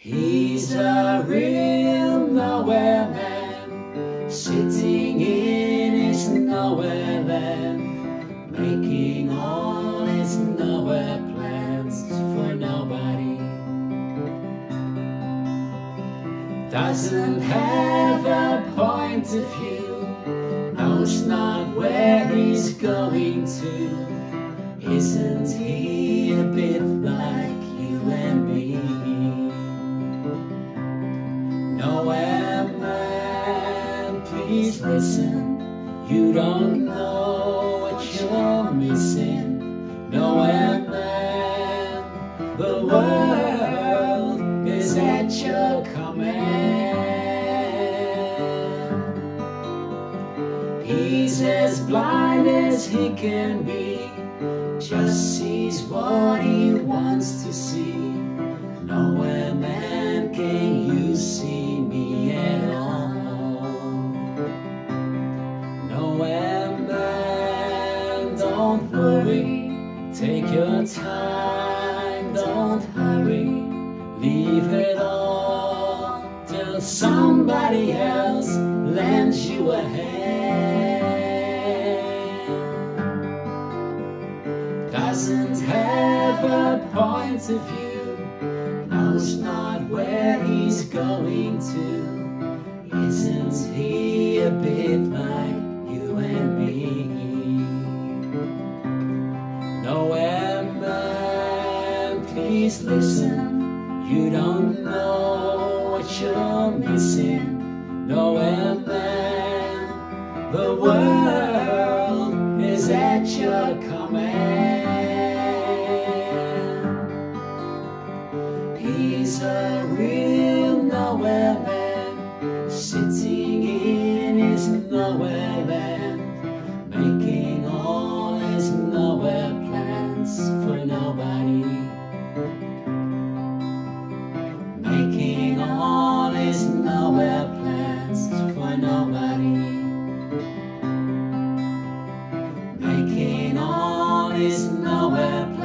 He's a real nowhere man, sitting in his nowhere land, making all his nowhere plans for nobody. Doesn't have a point of view, knows not where he's going to. Isn't he Nowhere man, please listen. You don't know what you're missing. Nowhere man, the world is at your command. He's as blind as he can be, just sees what he take your time, don't hurry, leave it all till somebody else lends you a hand. Doesn't have a point of view, knows not where he's going to. Isn't he a bit like Man, please listen. You don't know what you're missing. Man, the world is at your command. He's a real nowhere man, sitting His nowhere